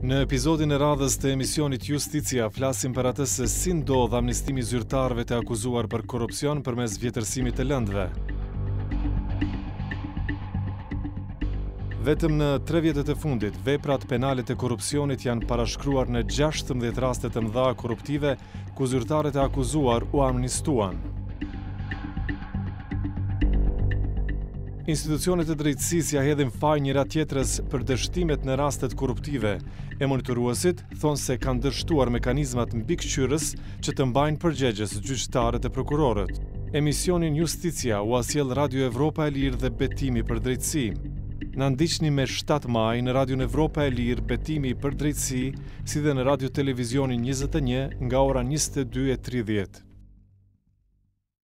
Në epizodin e radhës të emisionit Justicia flasim për atë se si ndodh amnistimi i zyrtarëve të akuzuar për korrupsion përmes vjetërsimit të lëndëve. Vetëm në tre vjetët e fundit, veprat penale të korrupsionit janë parashkruar në 16 raste të mëdha korruptive ku zyrtarët e akuzuar u amnistuan. Institucionet e drejtësisë ia hedhin fajin njëra-tjetrës për dështimet në rastet korruptive, e monitoruesit thonë se kanë dështuar mekanizmat mbikëqyrës që të mbajnë përgjegjës gjyqtarët e prokurorët. Emisionin Justicia ua sjell Radio Evropa e Lirë dhe Betimi për Drejtësi. Na ndiqni më shtatë maj në Radion Evropa e Lirë, Betimi për Drejtësi, si dhe në Radio Televizionin njëzet e një nga ora njëzet e dy e tridhjetë.